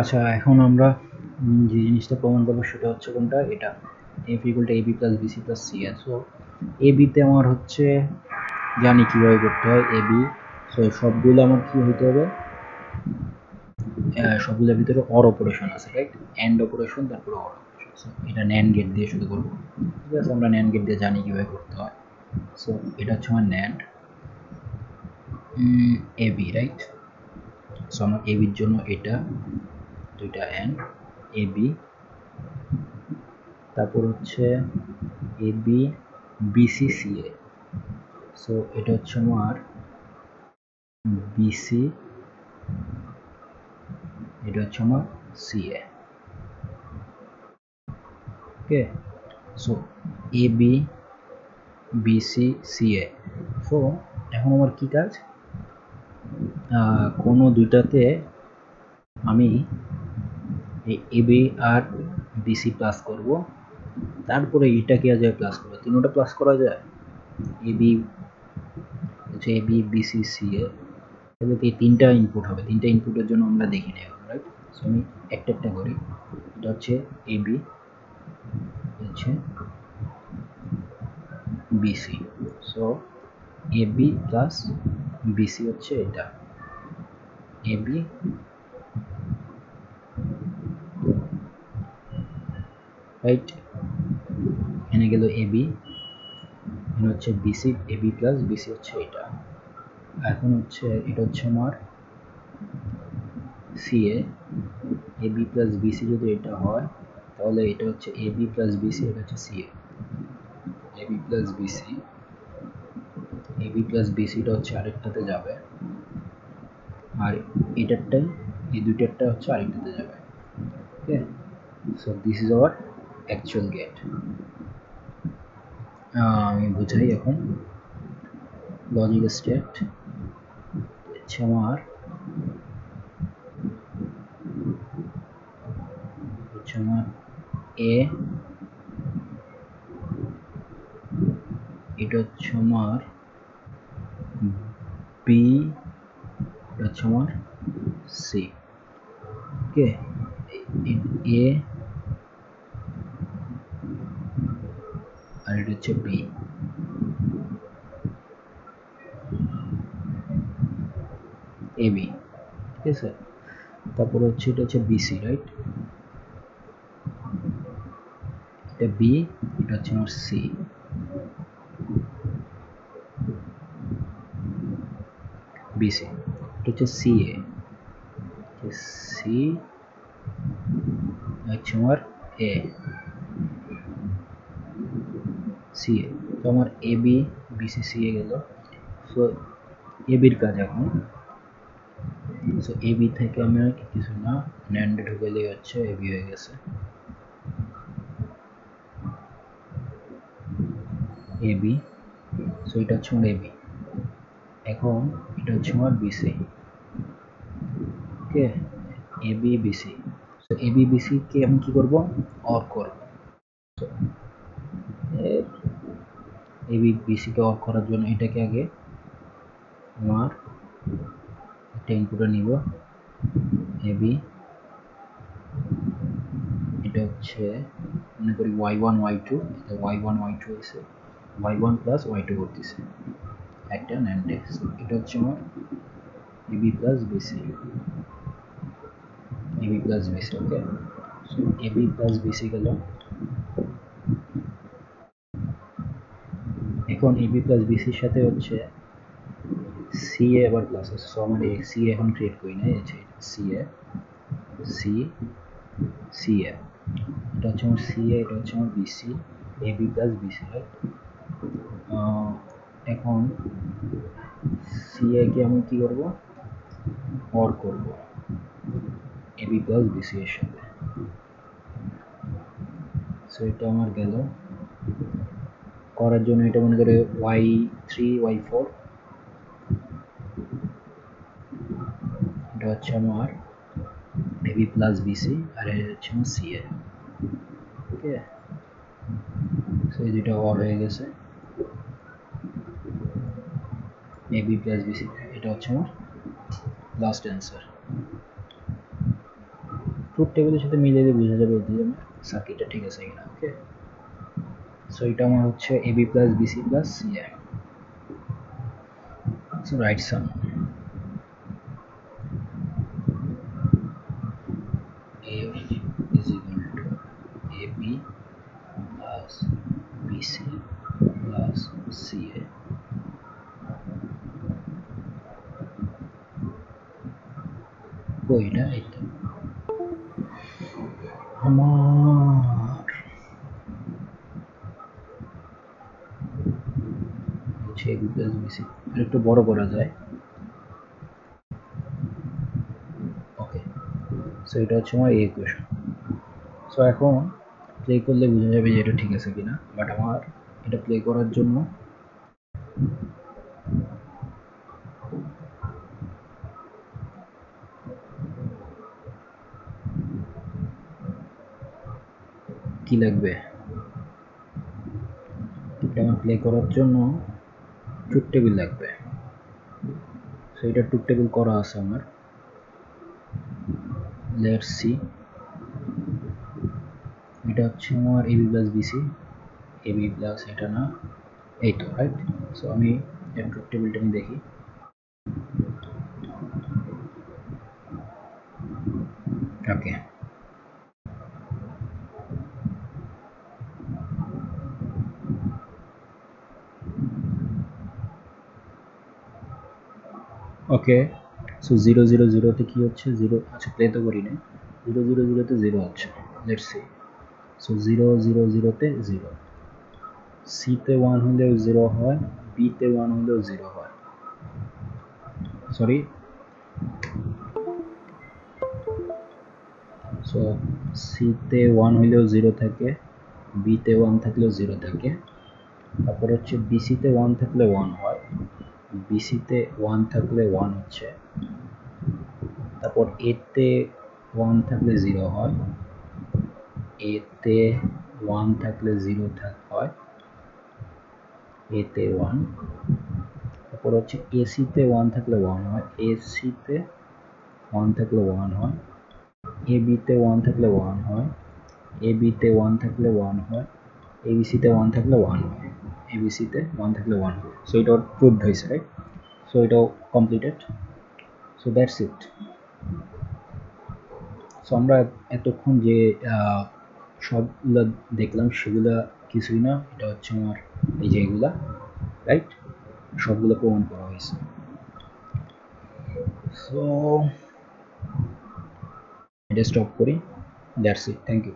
আচ্ছা এখন আমরা যে জিনিসটা প্রমাণ করব সেটা হচ্ছে কোনটা? এটা F equal to AB plus BC plus C A so এবিতে আমার হচ্ছে, জানি কীভাবে করতে হয় এবি সো সবগুলো আমার কি হইতে হবে? সবগুলোর ভিতরে অর অপারেশন আছে রাইট অ্যান্ড অপারেশন তারপরে অর এটা ন্যান্ড গেট দিয়ে শুরু করব। ঠিক আছে, আমরা ন্যান্ড গেট দিয়ে জানি কীভাবে করতে হয়। সো এটা হচ্ছে আমার ন্যান্ড এবি রাইট সো আমার এবির জন্য এটা। দুইটা অ্যান্ড এবি তারপর হচ্ছে এবি বিসিসিএ সো এটা হচ্ছে আমার বিসি এটা হচ্ছে আমার okay so AB BC CA so এখন আমার কি কাজ? কোনো দুইটাতে আমি এবি আর বিসি প্লাস করব। তারপরে এটাকে আর যায় প্লাস করব? তিনোটা প্লাস করা যায়? এবি হচ্ছে এবি বিসি সিএ তাহলে তো এই তিনটা ইনপুট হবে? তিনটা ইনপুটের জন্য আমরা দেখি না রাইট সো আমি একটা একটা করি। এটা হচ্ছে এবি হচ্ছে BC so AB plus BC হচ্ছে এটা। এবি রাইট এখানে গেল এবি এখানে হচ্ছে বিসি এবি প্লাস বিসি হচ্ছে এটা। এখন হচ্ছে, এটা হচ্ছে আমার সিএ এবি প্লাস বিসি যদি এটা হয়, তাহলে এটা হচ্ছে এবি প্লাস বিসি এটা হচ্ছে CA AB plus BC AB plus বিসিটা হচ্ছে আরেকটাতে যাবে। আর এটারটাই, এই দুইটারটা হচ্ছে আরেকটাতে যাবে। Okay so this is our actual gate আমি বুঝাই এখন। লজিক স্টেট হচ্ছে আমার আমার এ এটা হচ্ছে আমার বি এটা হচ্ছে আমার সি ওকে এ আর এটা হচ্ছে বি এবি ঠিক আছে তারপরে হচ্ছে এটা হচ্ছে বিসি রাইট এটা বি এটা হচ্ছে আমার সি বিসি এটা হচ্ছে সি এ সি হচ্ছে আমার এ সি এ তো আমার A B BC C A গেল। সো এ বির কাজ এখন। সো এ বি থেকে আমি আর কিছু না ন্যান্ডে ঢুকেলেই হচ্ছে, এ বি হয়ে গেছে। এ বি সো এটা হচ্ছে আমার এ বি। এখন এটা হচ্ছে আমার BC okay A B BC so. A B BC কে আমি কি করব? অর করব। এ বি বিসি কে অর করার জন্য এটাকে আগে আমার একটা ইনপুটে নিব। এ বি এটা হচ্ছে, মনে করি ওয়াই ওয়ান ওয়াই টু এটা ওয়াই ওয়ান ওয়াই টু আছে Y one plus Y two করতেছে। একটা ন্যান্ডে এটা হচ্ছে আমার AB plus BC AB plus BC okay AB plus BC গেল। এখন এবি প্লাস বিসির সাথে হচ্ছে সি এ আবার প্লাস আছে। সো আমার এই সি এখন ক্রিয়েট করি না, এই যে C A C C A এটা হচ্ছে আমার সি এ এটা হচ্ছে আমার BC AB plus BC right এখন সি এ কে আমি কি করব? অর করব। এবি প্লাস বিসি এর সাথে। সো এটা আমার গেল। করার জন্য এটা মনে করে ওয়াই থ্রি ওয়াই ফোর এটা হচ্ছে আমার এবি প্লাস বিসি আর হচ্ছে আমার অর হয়ে গেছে। এবি প্লাস বিসি এটা হচ্ছে আমার লাস্ট অ্যান্সার ট্রুথ টেবিলের সাথে দিয়ে বোঝা যাবে সার্কিটটা ঠিক আছে কিনা ওকে সো এটা আমার হচ্ছে AB plus BC plus CA so right sum F is equal to AB plus BC plus CA কইটা এই তো আমার হচ্ছে এবি প্লাস বিসি একটু বড় করা যায়। ওকে সো এটা হচ্ছে আমার এই ইকুয়েশন সো এখন প্লে করলে বোঝা যাবে যে এটা ঠিক আছে কিনা। বাট আমার এটা প্লে করার জন্য কি লাগবে? এটা প্লে করার জন্য ট্রুথ টেবিল লাগবে। সো এটা ট্রুথ টেবিল করা আছে আমার। লেটস সি এটা হচ্ছে আমার AB plus BC AB plus এটা না। এই তো রাইট সো আমি ট্রুথ টেবিলটা আমি দেখি okay okay so zero zero জিরোতে কী হচ্ছে? জিরো আচ্ছা প্লে তো করি না জিরো জিরো জিরোতে জিরো হচ্ছে। Let's see so zero zero জিরোতে জিরো সিতে ওয়ান হলেও জিরো হয় বিতে ওয়ান হলেও জিরো হয়। সরি সো সিতে ওয়ান হলেও জিরো থাকে বিতে ওয়ান থাকলেও জিরো থাকে। তারপর হচ্ছে বিসিতে ওয়ান থাকলে ওয়ান হয়। বিসিতে ওয়ান থাকলে ওয়ান হচ্ছে। তারপর এতে ওয়ান থাকলে জিরো হয়। এতে ওয়ান থাকলে জিরো থাক হয়। এতে ওয়ান তারপর হচ্ছে এসিতে ওয়ান থাকলে ওয়ান হয়। এসিতে ওয়ান থাকলে ওয়ান হয়। এ বিতে ওয়ান থাকলে ওয়ান হয়। এ বিতে ওয়ান থাকলে ওয়ান হয়। এবিসিতে ওয়ান থাকলে ওয়ান হয়। এবিসিতে ওয়ান থাকলে ওয়ান হয় সো এটাও প্রুভড হয়েছে রাইট সো এটাও completed so that's it so আমরা এতক্ষণ যে সবগুলো দেখলাম, সেগুলা কিছুই না, এটা হচ্ছে আমার এই যে এগুলা রাইট সবগুলো প্রমাণ করা হয়েছে। সো এটা স্টপ করি। That's it thank you